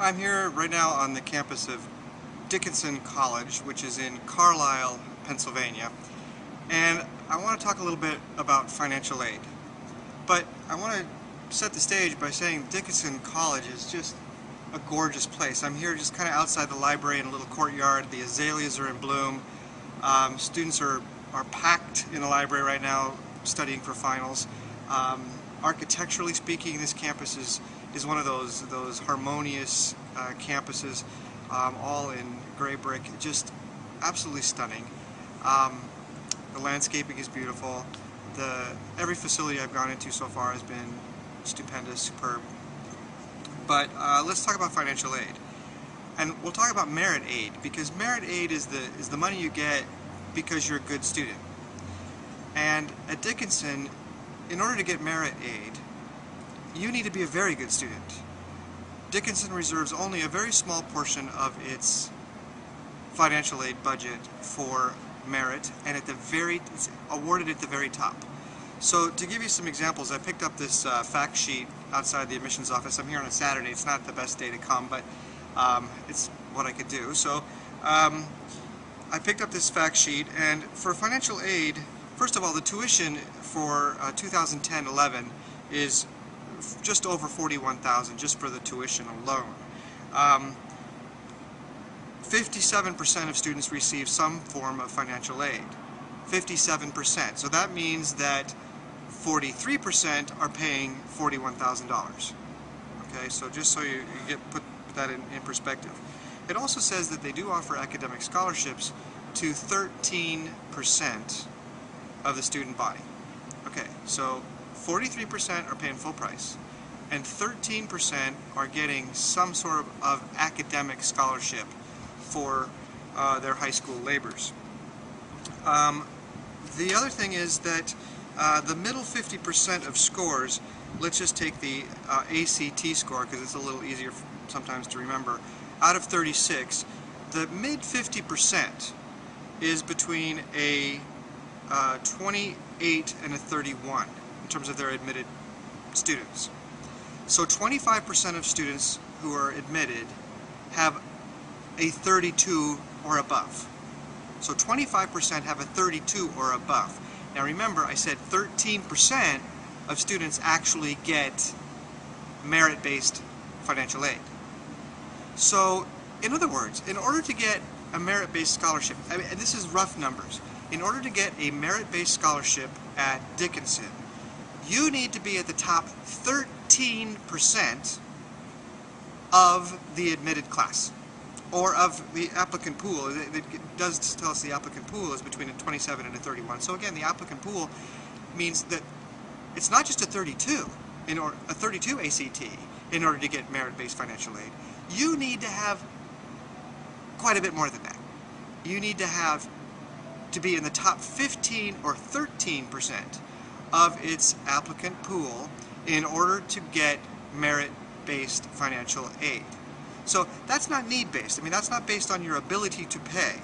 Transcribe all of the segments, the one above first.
I'm here right now on the campus of Dickinson College, which is in Carlisle, Pennsylvania. And I want to talk a little bit about financial aid. But I want to set the stage by saying Dickinson College is just a gorgeous place. I'm here just kind of outside the library in a little courtyard. The azaleas are in bloom. Um, students are, are packed in the library right now studying for finals. Um, architecturally speaking, this campus is, is one of those, those harmonious uh, campuses, um, all in gray brick, just absolutely stunning. Um, the landscaping is beautiful. The, every facility I've gone into so far has been stupendous, superb. But uh, let's talk about financial aid. And we'll talk about merit aid, because merit aid is the, is the money you get because you're a good student. And at Dickinson, in order to get merit aid, you need to be a very good student. Dickinson reserves only a very small portion of its financial aid budget for merit, and at the very, it's awarded at the very top. So to give you some examples, I picked up this uh, fact sheet outside the admissions office. I'm here on a Saturday. It's not the best day to come, but um, it's what I could do. So um, I picked up this fact sheet, and for financial aid, first of all, the tuition for 2010-11 uh, is just over 41,000 just for the tuition alone. 57% um, of students receive some form of financial aid. 57%. So that means that 43% are paying $41,000. Okay, so just so you, you get put that in, in perspective. It also says that they do offer academic scholarships to 13% of the student body. Okay, so 43% are paying full price, and 13% are getting some sort of, of academic scholarship for uh, their high school labors. Um, the other thing is that uh, the middle 50% of scores, let's just take the uh, ACT score because it's a little easier sometimes to remember, out of 36, the mid 50% is between a uh, 28 and a 31 in terms of their admitted students. So 25% of students who are admitted have a 32 or above. So 25% have a 32 or above. Now remember, I said 13% of students actually get merit-based financial aid. So, in other words, in order to get a merit-based scholarship, I mean, this is rough numbers, in order to get a merit-based scholarship at Dickinson, you need to be at the top 13% of the admitted class or of the applicant pool. It, does tell us the applicant pool is between a 27 and a 31. So again, the applicant pool means that it's not just a 32 in or a 32 ACT in order to get merit-based financial aid. You need to have quite a bit more than that. You need to have to be in the top 15 or 13 percent of its applicant pool in order to get merit-based financial aid. So that's not need-based. I mean, that's not based on your ability to pay.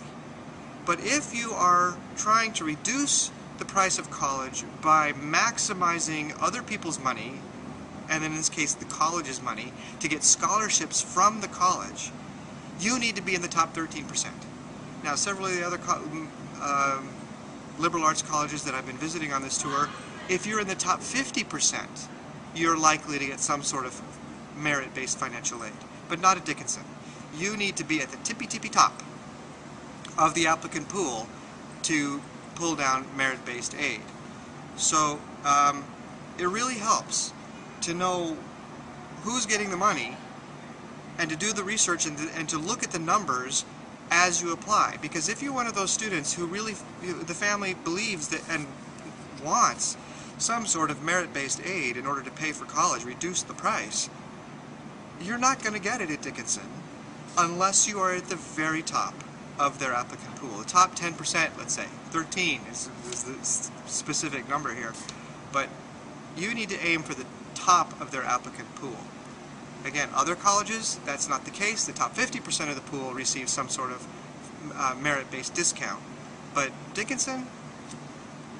But if you are trying to reduce the price of college by maximizing other people's money, and in this case the college's money, to get scholarships from the college, you need to be in the top 13%. Now, several of the other um, liberal arts colleges that I've been visiting on this tour, if you're in the top 50%, you're likely to get some sort of merit-based financial aid, but not at Dickinson. You need to be at the tippy-tippy top of the applicant pool to pull down merit-based aid. So um, it really helps to know who's getting the money and to do the research and to, and to look at the numbers as you apply. Because if you're one of those students who really, the family believes that and wants some sort of merit-based aid in order to pay for college, reduce the price, you're not going to get it at Dickinson unless you are at the very top of their applicant pool. The top 10%, let's say, 13 is, is the specific number here, but you need to aim for the top of their applicant pool. Again, other colleges, that's not the case. The top 50% of the pool receives some sort of uh, merit-based discount. But Dickinson,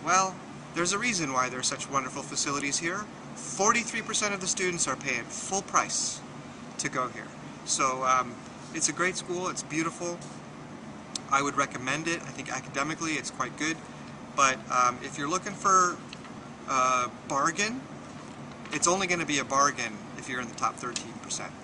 well, there's a reason why there are such wonderful facilities here. 43% of the students are paying full price to go here. So um, it's a great school. It's beautiful. I would recommend it. I think academically it's quite good. But um, if you're looking for a bargain, it's only going to be a bargain if you're in the top 13%.